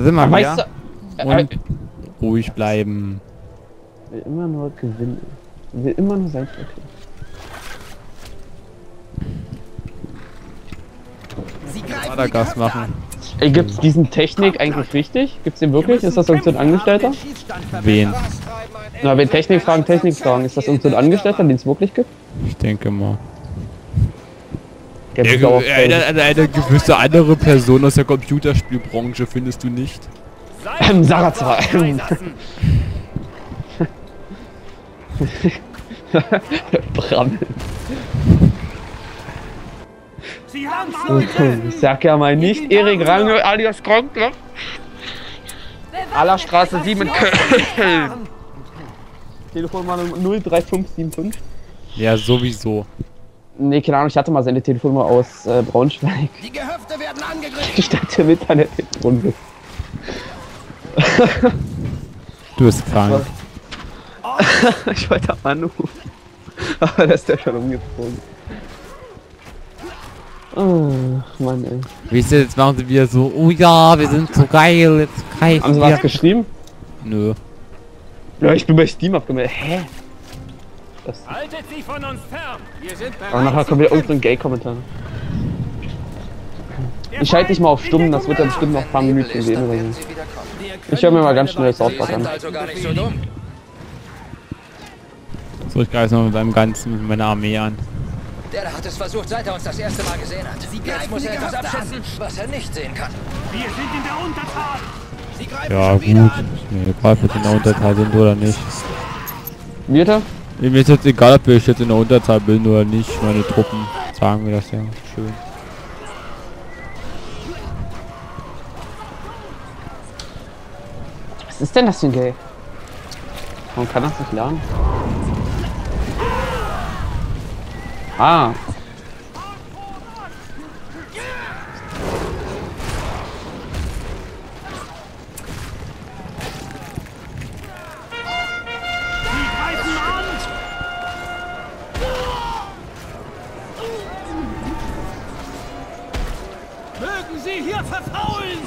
Da sind wir Aber wieder. du, äh, Und ruhig bleiben. will immer nur gewinnen. Will immer nur sein okay. Adergas machen. Ey, gibt's diesen Technik eigentlich richtig? Gibt's den wirklich? Ist das irgend so ein Angestellter? Wen? Na, wenn Technik fragen, Technik fragen. Ist das irgend so ein Angestellter, den es wirklich gibt? Ich denke mal. Der Ja, wird auch eine, gewisse andere Person aus der Computerspielbranche findest du nicht. ähm, Sarazar. Brammel. Sie haben Ich sag ja mal nicht Erik Range alias Gronkler. Aller Straße 7 in Köln. Telefonnummer 03575. Ja, sowieso. Nee, keine Ahnung, ich hatte mal seine Telefonnummer aus äh, Braunschweig. Die Gehöfte werden angegriffen. Ich stand mit seiner Telefonnummer. Du bist krank. ich wollte anrufen. Aber da ist der schon umgezogen. Oh, Mann, ey. Wisst ihr, jetzt machen sie wieder so, oh ja, wir sind so geil, jetzt greifen Haben sie was geschrieben? Nö. Ja, ich bin bei Steam abgemeldet. Hä? Das, Haltet sie von uns fern! Wir sind aber nachher kommt wieder irgendein Gay-Kommentar. Ich schalte dich mal auf stumm, das wird dann bestimmt noch ein paar Minuten gehen oder so. Ich höre mir mal ganz schnell South Park an. Also so ich greife noch mit meinem ganzen, mit meiner Armee an. Der hat es versucht, seit er uns das erste Mal gesehen hat. Jetzt muss er etwas abschätzen, was er nicht sehen kann. Wir sind in der Unterzahl! Sie greifen Ja, schon gut. an. Nee, egal, ob wir in der Unterzahl sind oder nicht. Wird Mir ist jetzt egal, ob ich jetzt in der Unterzahl bin oder nicht. Meine Truppen sagen mir das ja. Schön. Was ist denn das für ein Gay? Warum kann das nicht lernen? Ah. Mögen sie hier verfaulen!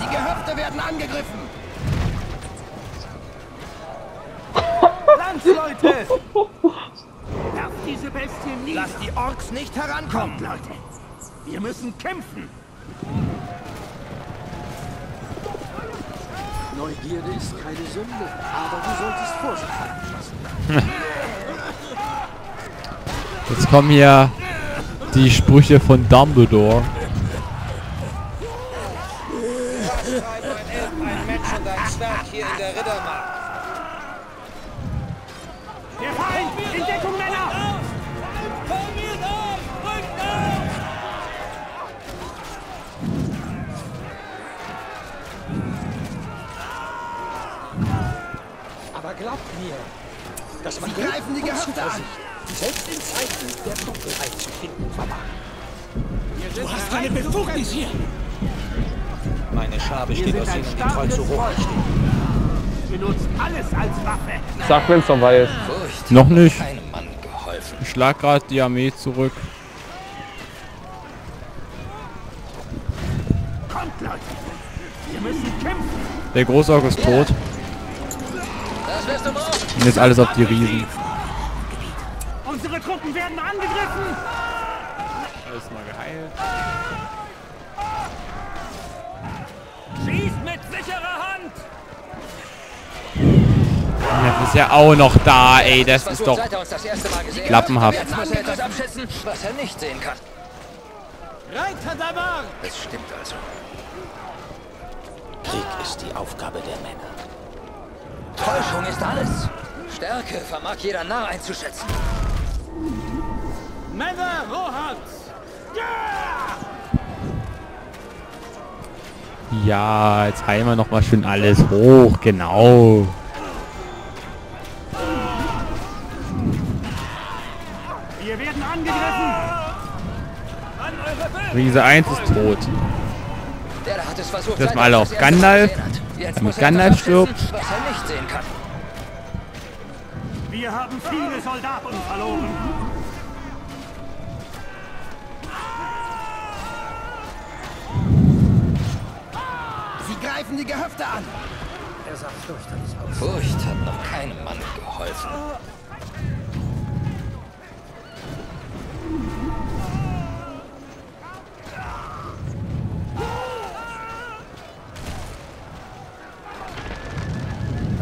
Die Gehöfte werden angegriffen. Landsleute! Werft diese Bestien nieder! Lasst die Orks nicht herankommen. Kommt, Leute! Wir müssen kämpfen! Neugierde ist keine Sünde, aber du solltest Vorsicht. Jetzt kommen hier die Sprüche von Dumbledore. Glaubt mir, dass man Sie greifen die Gehöfte an. selbst in Zeiten der Dunkelheit zu finden vermag. Du hast keine Befugnis hier! Meine Schar besteht aus denen, die treu zu Rom stehen. Benutzt alles als Waffe! Sag, wenn's vorbei ist. Furcht Noch nicht. keinem Mann geholfen. Ich schlag gerade die Armee zurück. Kommt, Leute! Wir müssen kämpfen! Der Großorg ist tot. Und jetzt alles auf die Riesen. Unsere Truppen werden angegriffen! Alles mal geheilt. Schießt mit sicherer Hand! Das ist ja auch noch da, ey. Das ist doch klappenhaft. was er nicht sehen kann. Reiter der Mark! Es stimmt also. Krieg ist die Aufgabe der Männer. Täuschung ist alles. Stärke vermag jeder Narr einzuschätzen. Männer Rohans! Ja, jetzt heilen wir noch mal schön alles hoch. Genau. Wir werden angegriffen! Riese 1 ist tot. Das mal auf Gandalf. Damit Gandalf stirbt. Wir haben viele Soldaten verloren. Sie greifen die Gehöfte an. Er sah fürchterlich aus. Furcht hat noch keinem Mann geholfen.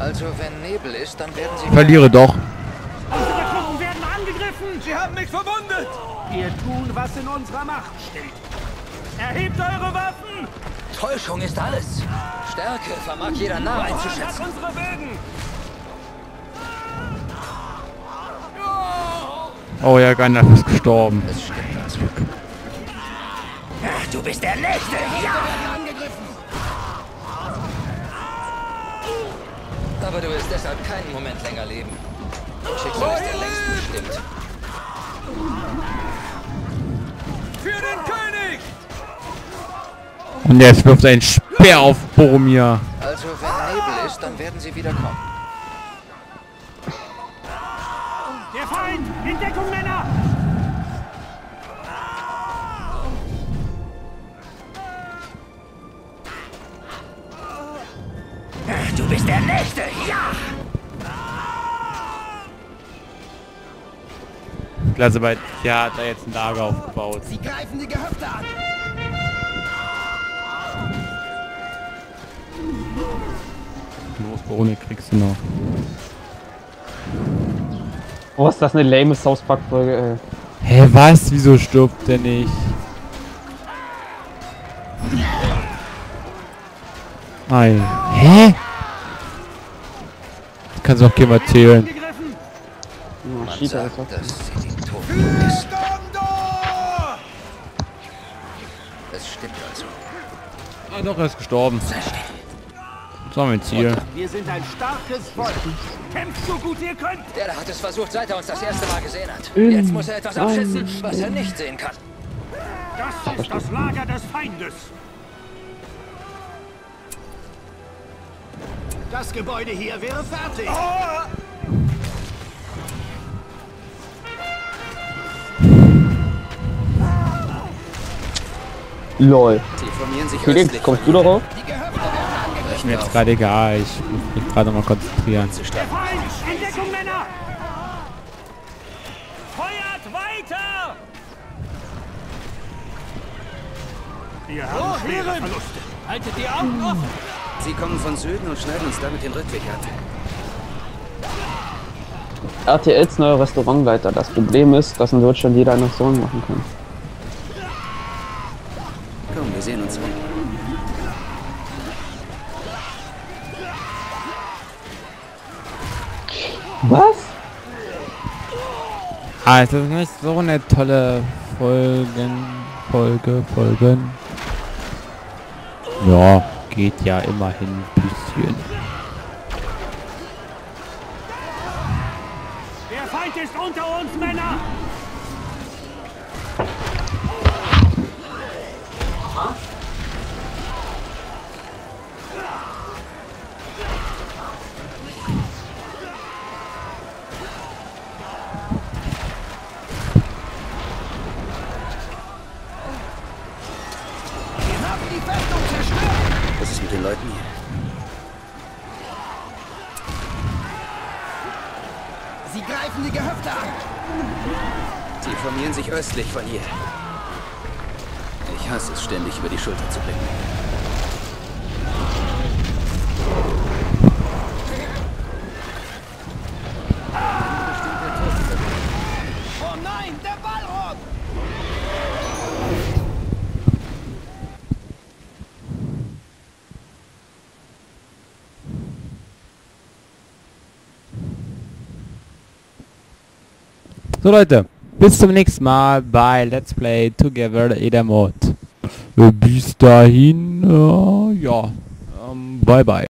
Also, wenn Nebel ist, dann werden sie... Verliere doch. Unsere Truppen werden angegriffen! Sie haben mich verwundet! Wir tun, was in unserer Macht steht. Erhebt eure Waffen! Täuschung ist alles. Stärke vermag jeder nah einzuschätzen. unsere Bögen! Oh ja, Gandalf ist gestorben. Stimmt. Ach, du bist der Nächste! Ja! Aber du wirst deshalb keinen Moment länger leben. Dein Schicksal ist dir längst bestimmt. Für den König! Und jetzt wirft er einen Speer auf Boromir. Also, wenn Nebel ist, dann werden sie wieder kommen. Der Feind! In Deckung, du bist der Nächste! Ja! Klasse bei. Ja, hat er jetzt ein Lager aufgebaut. Sie greifen die Gehöfte an! Los, Boromir kriegst du noch. Oh, ist das eine lame South Park Folge, ey. Hä, was? Wieso stirbt der nicht? Ei. Hä? Kannst du auch Man sagt, dass sie die Toten ist. Es stimmt also. Ah, doch, er ist gestorben. Das war mein Ziel. Wir sind ein starkes Volk! Kämpft so gut ihr könnt! Der da hat es versucht, seit er uns das erste Mal gesehen hat. Jetzt muss er etwas abschätzen, was er nicht sehen kann. Das ist das Lager des Feindes! Das Gebäude hier wäre fertig! LOL. Sie formieren sich Felix, kommst du darauf? Ist mir jetzt gerade egal. Ich muss mich gerade mal konzentrieren. Der Feind! In Deckung, Männer! Feuert weiter! Wir haben schwere Verluste. Haltet die Augen offen! Sie kommen von Süden und schneiden uns damit den Rückweg ab. RTLs neuer Restaurantleiter. Das Problem ist, dass in Deutschland jeder einen Restaurant machen kann. Komm, wir sehen uns um. Was? Ah, ist nicht so eine tolle Folgen, Folge, Folgen. Ja, geht ja immerhin ein bisschen. Der Feind ist unter uns, Männer! Sie formieren sich östlich von hier. Ich hasse es, ständig über die Schulter zu blicken. Oh nein, der Ballrock! So Leute, bis zum nächsten Mal bei Let's Play Together Edamod. Bis dahin, äh, ja, ähm, bye bye.